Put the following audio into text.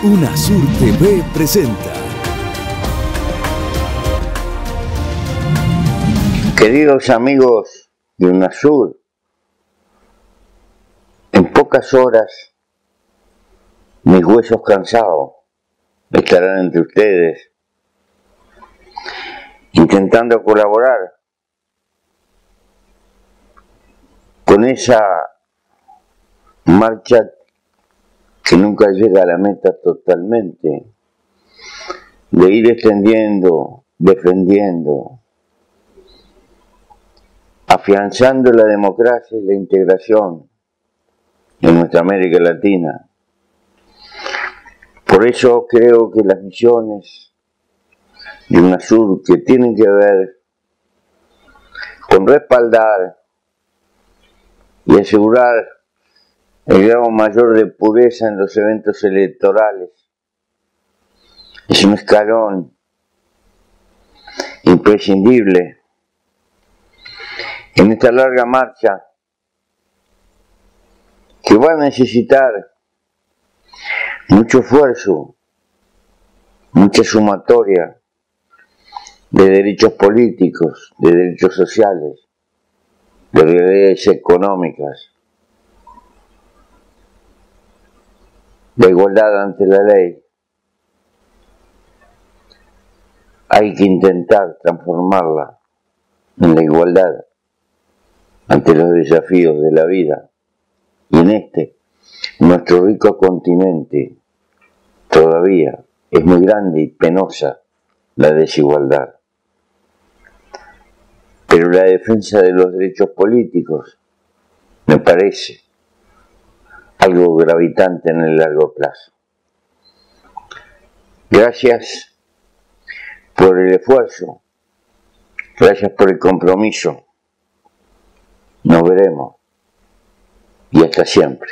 UNASUR TV presenta. Queridos amigos de UNASUR, en pocas horas mis huesos cansados estarán entre ustedes intentando colaborar con esa marcha que nunca llega a la meta totalmente, de ir extendiendo, defendiendo, afianzando la democracia y la integración en nuestra América Latina. Por eso creo que las misiones de UNASUR que tienen que ver con respaldar y asegurar el grado mayor de pureza en los eventos electorales. Es un escalón imprescindible en esta larga marcha que va a necesitar mucho esfuerzo, mucha sumatoria de derechos políticos, de derechos sociales, de realidades económicas, la igualdad ante la ley. Hay que intentar transformarla en la igualdad ante los desafíos de la vida. Y en este, nuestro rico continente, todavía es muy grande y penosa la desigualdad. Pero la defensa de los derechos políticos, me parece, algo gravitante en el largo plazo. Gracias por el esfuerzo, gracias por el compromiso. Nos veremos y hasta siempre.